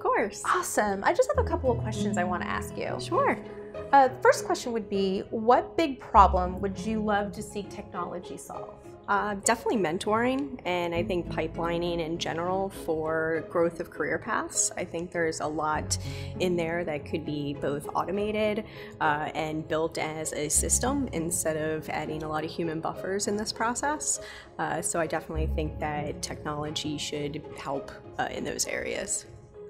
course. Awesome. I just have a couple of questions I want to ask you. Sure. Uh, first question would be What big problem would you love to see technology solve? Uh, definitely mentoring and I think pipelining in general for growth of career paths. I think there's a lot in there that could be both automated uh, and built as a system instead of adding a lot of human buffers in this process. Uh, so I definitely think that technology should help uh, in those areas.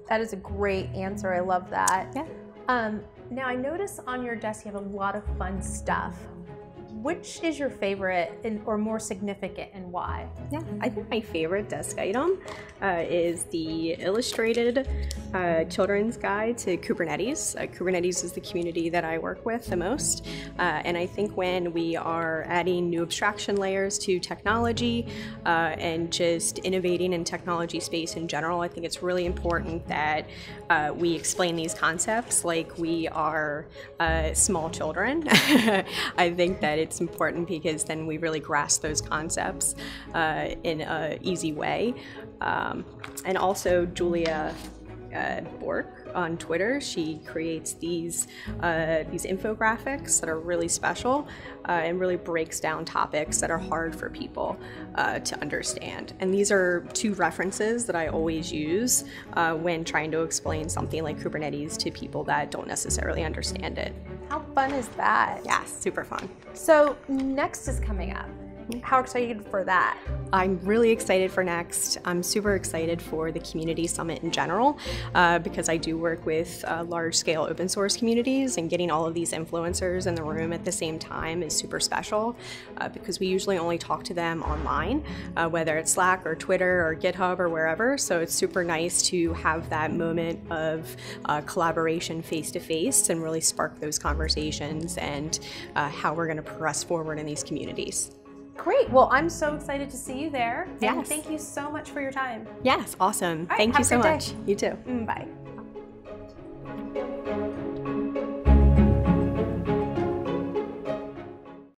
That is a great answer. I love that. Yeah. Um, now, I notice on your desk you have a lot of fun stuff. Which is your favorite and, or more significant and why? Yeah, I think my favorite desk item uh, is the illustrated uh, children's guide to Kubernetes. Uh, Kubernetes is the community that I work with the most. Uh, and I think when we are adding new abstraction layers to technology uh, and just innovating in technology space in general, I think it's really important that uh, we explain these concepts like we are small children. I think that it's it's important because then we really grasp those concepts uh, in an easy way. Um, and also, Julia uh, Bork on Twitter. She creates these uh, these infographics that are really special uh, and really breaks down topics that are hard for people uh, to understand. And these are two references that I always use uh, when trying to explain something like Kubernetes to people that don't necessarily understand it. How fun is that? Yeah, super fun. So next is coming up. How excited for that? I'm really excited for next. I'm super excited for the community summit in general uh, because I do work with uh, large scale open source communities and getting all of these influencers in the room at the same time is super special uh, because we usually only talk to them online, uh, whether it's Slack or Twitter or GitHub or wherever. So it's super nice to have that moment of uh, collaboration face to face and really spark those conversations and uh, how we're going to press forward in these communities. Great. Well, I'm so excited to see you there. Yes. And thank you so much for your time. Yes, awesome. right, Thank you so great day. much. You too. Mm, bye.